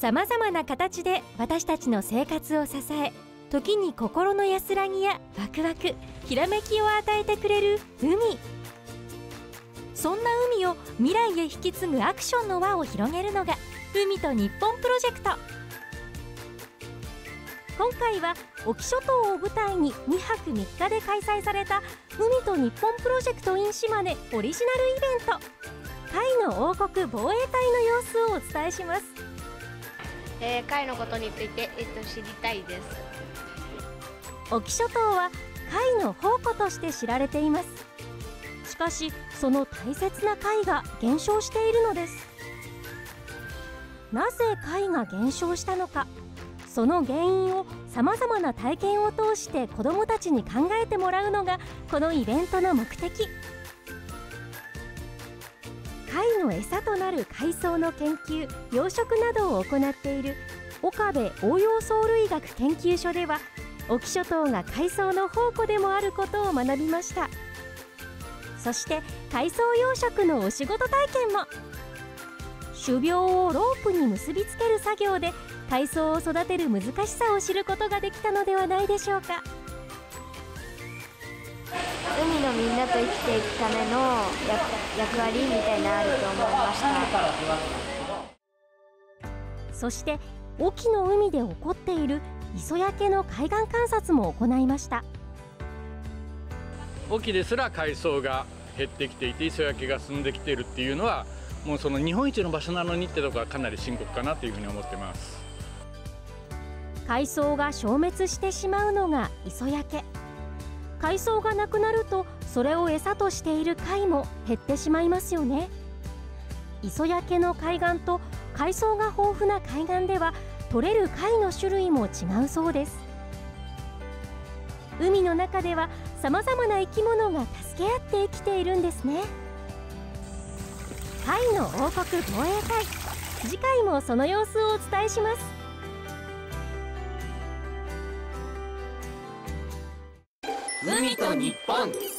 さまざまな形で私たちの生活を支え時に心の安らぎやワクワクひらめきを与えてくれる海。そんな海を未来へ引き継ぐアクションの輪を広げるのが海と日本プロジェクト。今回は沖諸島を舞台に2泊3日で開催された海と日本プロジェクト in 島根オリジナルイベント。貝の王国防衛隊の様子をお伝えします、えー、貝のことについて、えっと、知りたいです。沖諸島は貝の宝庫として知られています。しかしその大切な貝が減少しているのです。なぜ貝が減少したのか。その原因をさまざまな体験を通して子どもたちに考えてもらうのがこのイベントの目的。の餌となる海藻の研究養殖などを行っている岡部応用藻類学研究所では沖諸島が海藻の宝庫でもあることを学びました。そして海藻養殖のお仕事体験も。種苗をロープに結びつける作業で海藻を育てる難しさを知ることができたのではないでしょうか。なと生きていくための役割みたいなあると思いました。そして隠岐の海で起こっている磯焼けの海岸観察も行いました。隠岐ですら海藻が減ってきていて磯焼けが進んできているっていうのはもうその日本一の場所なのにってところがかなり深刻かなというふうに思ってます。海藻が消滅してしまうのが磯焼け海藻がなくなるとそれを餌としている貝も減ってしまいますよね。磯焼けの海岸と海藻が豊富な海岸では取れる貝の種類も違うそうです。海の中ではさまざまな生き物が助け合って生きているんですね。貝の王国防衛隊。次回もその様子をお伝えします。海と日本。